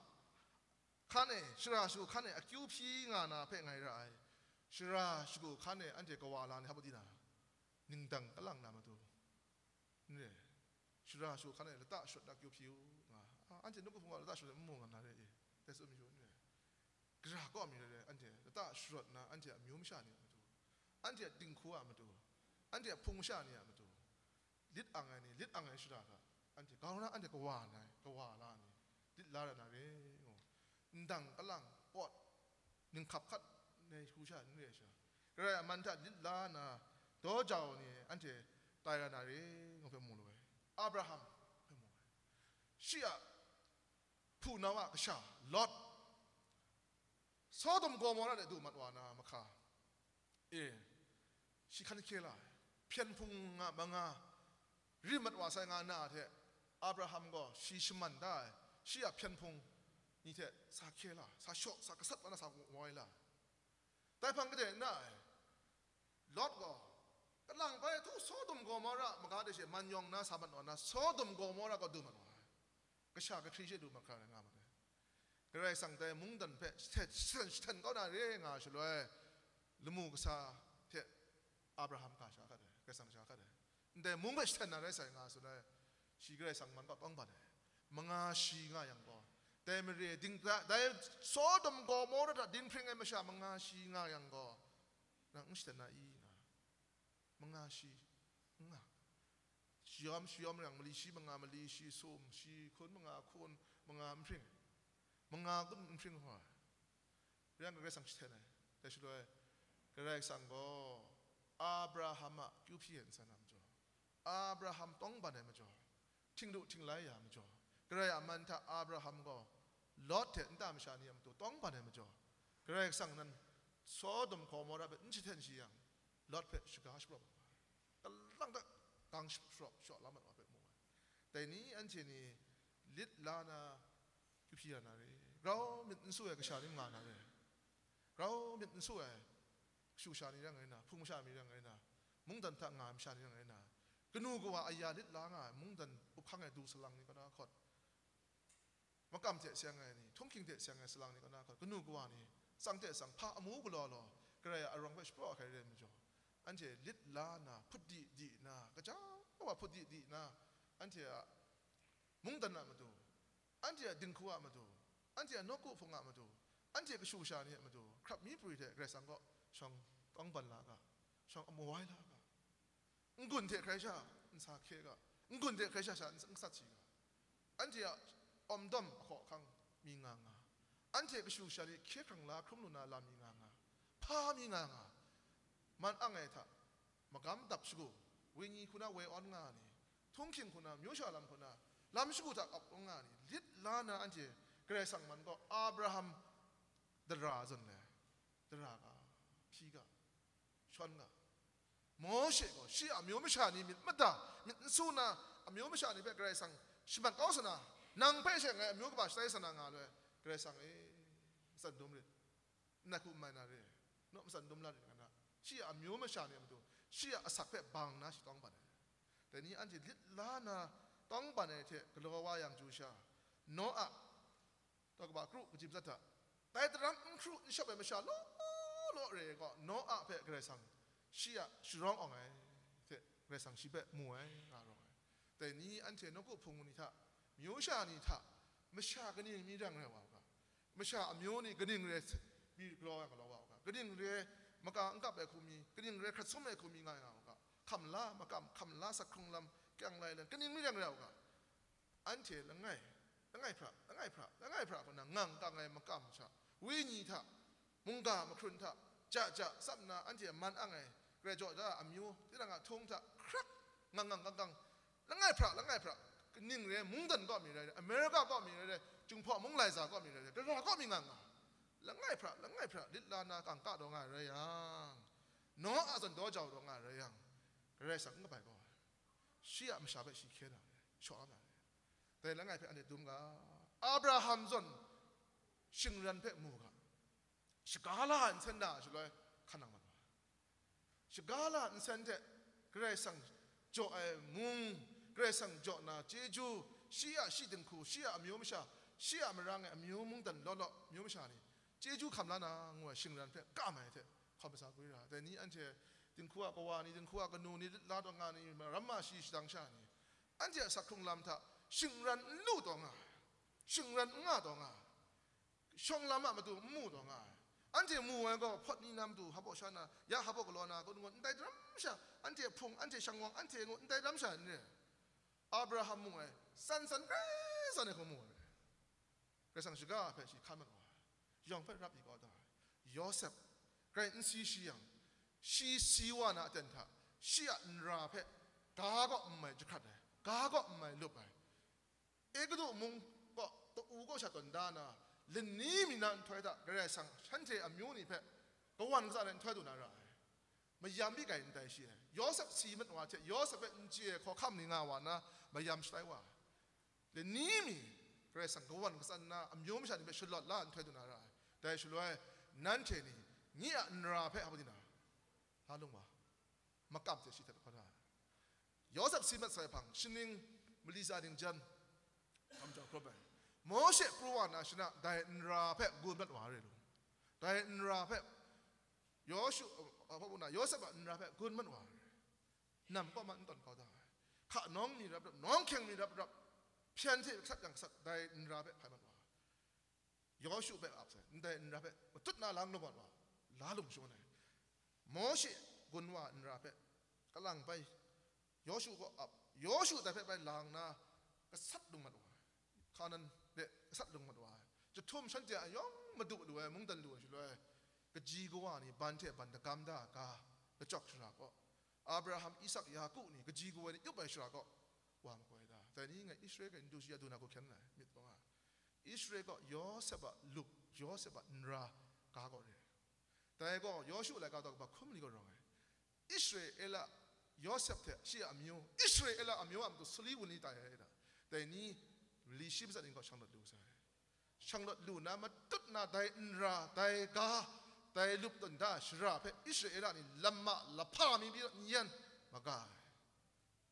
ขันเอชราชกูขันเออคิวพีงานาเพ่งไงไรชราชกูขันเออันเจกวาลานี่ฮับดีนานิงดังกำลังนามาดูนี่ชราชกูขันเอละตาชุดนักยูพิวอันเจนุกพงศ์ละตาชุดมุ่งกันนะเร่แต่สุดมีอยู่ กระก็มีเลยอันเจละตาชุดนะอันเจมิวมชานี่มาดูอันเจดิงคูอามาดูอันเจพุงชานี่มาดูลิดอังไงนี่ลิดอังไงชุดอะอันเจก้าวนะอันเจกวานะกวาลานี่ลิดลาละนะเร่ดังกำลังปอดหนึ่งขับคัดในคูชานี่เลยใช่ก็เลยมันจะลิลานะตัวเจ้านี่อันเจตายแล้วนะเรื่องเป็นมูลเลยอับราฮัมเป็นมูลชียผู้นาวะกษาลอต สอดมกอมอระเดดูมัดวานามาคาเอชิคันเคลาเพียนพุงงะบังาริมัดวาไซงานาเทอับราฮัมก็ชีชมันได้ชียเพียนพุงนี่เทสาเคลาสาชอสากษัตริย์วันสาวอยลาแต่พังก็เดนได้ลอดก็กำลังไปทุกโซดมโกมอระมกาเดชมันยองนะสาบันอนะโซดมโกมอระก็ดูมันว่าก็ชาก็คริสดูมาครงามัน ไรสังแตมุงดันเพชเทเสันเสันก็ได้เรื่องอาชลวยลูมูกษาเพชอับราฮัมกาชากันเลยกษัตริชากันเลยแต่มุงเพชเส้นอะไรสังอาชลวยชีกไรสังมันก็ต้องบันเลยมังอาชีงาอย่างก็แต่เมื่เรียดิ้งแต่โซดมก็มอรดับดิ้นเพลงไอ้มาช่มังอาชีงาอย่างก็นั่งเส้นน่ะอีนะมังอาชีง่ะชิอมชิอมอย่างมลีชีมังอามลีชีส้มชีคนมังอาคนมังอาเพลง รื่องก็สังเกตนะแต่ช่วยก็ได้สังก็อับราฮัมอะคิวพี่เห็นสนามจ่ออับราฮัมต้องบันเดมาจ่อทิ้งดูทิ้งไรอย่ามจ่อก็ได้อามันถ้าอับราฮัมก็ลอดเห็นตามชานียมตัวต้องบันเดมาจ่อก็ได้สังนั้นโซดมขอมราเป็นชิเทนชียังลอดเพชกาชบลแต่ลังตะกังชบชอบแล้วมันออกเป็นมัวแต่นี้อันเชนีลิดลานาคิวพี่นาเร เราไม่สู้กับชาลีงานนาเรเราเป็นสู้เอชูชานี่ยังไงนะพุ่งชามียังไงนะมุ่งดันทางงามชานี่ยังไงนะก็นูก็ว่าอายาลิดล้างอะมุ่งดันอุพังไงดูสลังนี่ก็น่าขอดมากำเตะเสียงไงนี่ทุ่งคิงเตะเสียงไงสลังนี่ก็น่าขอดก็นูก็ว่านี่สังเตะสังพาอมูก็รอรอก็เลยอารมณ์ไปสปอร์ใครเรียนไม่จบอันเจลิดล้านะพุดดีดีนะก็จ้าว่าพุดดีดีนะอันเจมุ่งดันน่ะมาดูอันเจดึงขัวมาดู อันเจนกุฟงอะมาดูอันเจก็ชูชานี่ยมาดูครับมีปริเดกเรสังก็ช่องต้องบันลากะช่องอมวยลากะงุนเทใครชาอินสาเคกะงุนเทใครชาชาอินสัตชีกะอันเจอมดอมขอคังมีงางาอันเจก็ชูชานี่เคคังลาครุมนุนาลามีงางาพามีงางามันอังไงท่ามากำดับชูวิญญคุณาเวออนงานี่ทุ่งคิงคุณามิวชาลัมคุณาลำชูตาอับงานี่ลิดลานาอันเจ กรซังมันก็อับราฮัมดราจนเลยดรากาพีกาชวนกาโมเชก็ชีอามิโอไม่ชานี่มิดมัดดามิดสูนาอามิโอไม่ชานี่เป็นเกรซังชิบันก้าวสนานังเพ่เชงไงอามิโอก็บาสไตสนางาเลยเกรซังเอสันดุมเลยนักอุมานาเรนอมสันดุมลาดิกันนะชีอามิโอไม่ชานี่มันดูชีอาสักเพ่บางนะชิต้องบันแต่นี้อันที่ลิลานาต้องบันเอเทกลัวว่ายังจูชาโนอะตอกบากรุกจิบซัตตาแต่ตรังครูนี่ชอบไปไม่ชาโลโลเรก็โนอาเปเกรซังชีอะ ชุร้องออกไงเทเกรซังชีเปมวยงารองแต่นี้อันเทนก็พงนี่ท่ามิวชานี่ท่าไม่ชากันนี่มีเรื่องอะไรวะก็ไม่ชามิวนี่กันนี่เรสมีกลัวกันแล้ววะก็กันนี่เรมากางกับไปคุมีกันนี่เรคัดสมัยคุมี ไองอะไระไงละไงพระละไงพระละไงพระคนนั้นงังกังไงมากำชาวิญญามุงกามาครุนทะจะจะสับนาอันที่มันอังไงเกรจอดาอามิวที่รังทุ่งทะครักงังงังงังงังละไงพระละไงพระนิ่งเลยมุงดันก็มีเลยอเมริกาก็มีเลยจุงพ่อมุงไลซาก็มีเลยแต่เราก็มีงังละไงพระละไงพระดิลานากังกะดองอะไรยังน้ออาจจะดอเจ้าดองอะไรยังเรสังก็ไปก็เสียมชาเปชิเคนะชอบนะแต่ละไงพระอันเดดุมกา อับราฮัมจนชิงรันเพ่มูกะสกาลาอันเซนดาช่วยขนังมันสกาลาอันเซนเจเกรซังจ่อเอมุงเกรซังจ่อนาเจจูชียชีดึงคูชียอมิโอมชาชียอมรังเอมิโอ มุงดันลอลมิโอมชานี่เจจูคำลานางัวชิงรันเพ่ก้ามาเถอะขอบภาษากุยราแต่นี้อันเจดึงคัวกวานี่ดึงคัวกนูนี่ลาดงานนี่รัมมาชีดังชานี่อันเจสักครุงลำทะชิงรันลู่ตองอ่ะชิงรันง่าตองอ่ะช่องลำมาดูมู่ตรงอ่ะอันที่มู่ก็พอดนี่นำดูฮั ตัวอูก็ชะตนด้านะเรนนี่มีนั่นถอยตเกระไรสังฉันเจอมิวนี่เพ่ก็วันก็จะเรนถอยดูน่ารักมายามพี่ไก่ในใจเชียยอสับสีมันว่าเชยอสับเป็นเจียขอคำนี้งาวานะมายามใช่ว่าเรนนี่มีเกระไรสังก็วันก็จะนะมิวไม่ใช่เป็นชุดหลอดล้านถอยดูน่ารักแต่ชุดว่านั่นเชนี่นี่อันราเพ่เอาไปดีนะฮัลุงว่ามากำเจชิตะพอนด้ยอสับสีมันใส่พังชินิงมลิซาดิงจันทำจากครบเลย โมเสสพรว่านาชนะได้นราเพะกูบัดวาเรลูได้นราเพกโยชูพระบุญนายโยสบะนราเพะกูบัดวานำก็มันตอนเขาได้ข้าน้องมีรับรับน้องแข็งมีรับรับเพียนที่สักอย่างสักได้นราเพกไปยมันวายอชูเปอับเซนได้นราเพกตุ๊ดนาลังนบัดวาลาลุมชวนไนโมเสกุนว่านราเพกกำลังไปโยชูก็อับโยชูแต่เพะไปลางนากษัตริย์ดุมันวาข้านั้น เด็กสัดลงมาด้วยจะทุ่มฉันจะยองมาดูด้วยมุงตันด้วยช่วยก็จีกว่านี่บันเทบันตะกำดากาก็จอกชราก็อับราฮัมอิสักยากุนี่ก็จีกว่านี่ยุบไปชราก็วางกวยได้แต่นี่ไงอิสราเอลกับอินโดนีเซียดูนักก็แข็งเลยมิดบ้างอิสราเอลก็ยอเสบะลุกยอเสบะนรากาก็เลยแต่ก็ยอชูอะไรก็ต้องบอกคุ้มนี่ก็ร้องไงอิสราเอลยอเสบเถอะชีอามิโออิสราเอลอามิโออันตัวสลีวุนี่ตายเลยนะแต่นี่ ลิชิมสันก็ช่างรถดูใช่ช่างรถดูนะมาตุดนาไดนราไดกาไดลุบตันดาชราเพอิสราเอลนี่ลำมาละพามีบีเยันมากา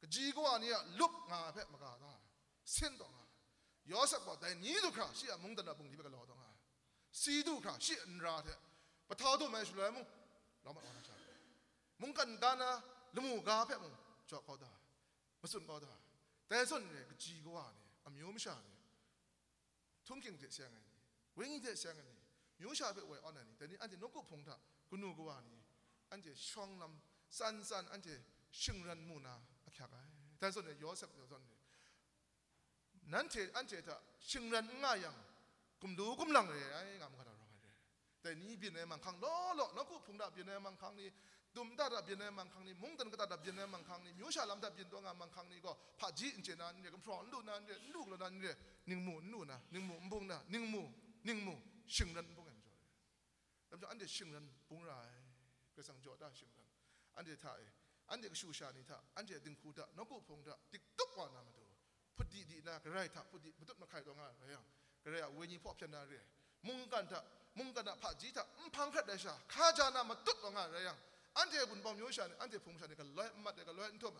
กจีกว่านี่ลุบงาเพมากาได้เส้นตรงอ่ะยอเสบบอกแต่นี้ดูคราชีอามุงตันดาบุงที่ไปกันหล่อตรงอ่ะซีดูคราชีอันราเถอะปะท้าดูไม่ช่วยมึงเรามาเอาหน้าชามุงกันกันนะลมูกาเพมึงจอกเขาได้มาสุนเขาได้แต่ส่วนเ นี่ยจีกว่านี่อามิโอไม่ใช่เนี่ยทุ่งเก่งเด็ดเสียงไงเวงเด็ดเสียงไงมิโอชาเปไว้อ่อนนี่แต่นี่อันเจนกพงท่ากุนูกว่านี่อันเจช่องลำสันสันอันเจชิงรันมูนาอักขากไอ้แต่ส่วนเนี่ยยอเสบส่วนเนี่ยนั่นเจอันเจท่าชิงรันง่ายยังกุมดูกุมหลังเลยไอ้งามขนาดนั้นเลยแต่นี่เปลี่ยนในมังคังล้อล้อนกพงดาเปลี่ยนในมังคังนี่ ดุมดาดับเปลี่ยนในมังคังนี่มุงตันก็ตาดับเปลี่ยนในมังคังนี่มิวชาลำดับเปลี่ยนตัวงามมังคังนี่ก็พาจีนเจนันเนี่ยก็พร้อมดูนันเนี่ยลูกละนันเนี่ยนึ่งหมูนู่นนะนึ่งหมูบุ้งนะนึ่งหมูนึ่งหมูชิงรันบุ้งอย่างจอยแล้วจะอันเดียชิงรันบุ้งไรก็สังจอดได้ชิงรันอันเดียถ่ายอันเดียก็ชูชานี่ท่าอันเดียดึงคูดานกุพงดาติ๊กตุ๊กว่านามาดูพุดดีดีนะก็ไรท่าพุดดีพุดมาใครตัวงานอะไรอย่างก็ไรอะเวญีพ่อเพียนนาเรียมุงกันท่ามุงกันท่าพาจีท่าพังคัดได้ชาข้าจานามาตุกตัวงานอะไรอย่าง อันเดียบุญบอมโยชานี่อันเดียพงชานี่ก็ลอยมัดก็ลอยทุ่ม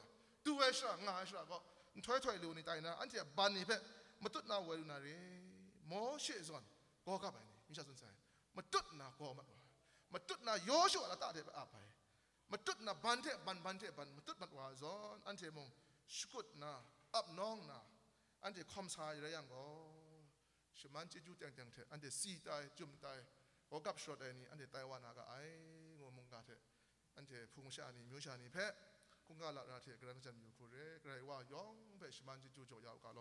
ตัวเอชางาชาก็ถอยถอยเร็วนี่ตายนะอันเดียบันนี่เพ่มาตุดนาเวรุนาเรมอเชซอนก็กลับไปนี่มิชาสนใจมาตุดนาก็มามาตุดนาโยชูอะตาเดียไปอาไปมาตุดนาบันเทบันบันเทบันมาตุดบันวาซอนอันเดียมงสกุดนาอับน้องนาอันเดียคอมซายอะไรอย่างก็ชมันจิจูแตงแตงเทอันเดียซีตายจุ่มตายก็กับชดไอ้นี่อันเดียไต้หวันก็ไอ้งมงกาเท อันเจพุงชานีมิวชานีเพะกุงกาลาราเทกระนั้นจันอยู่คุเรกระไรว่ายองเพชมันจิจูโจยาวกาโล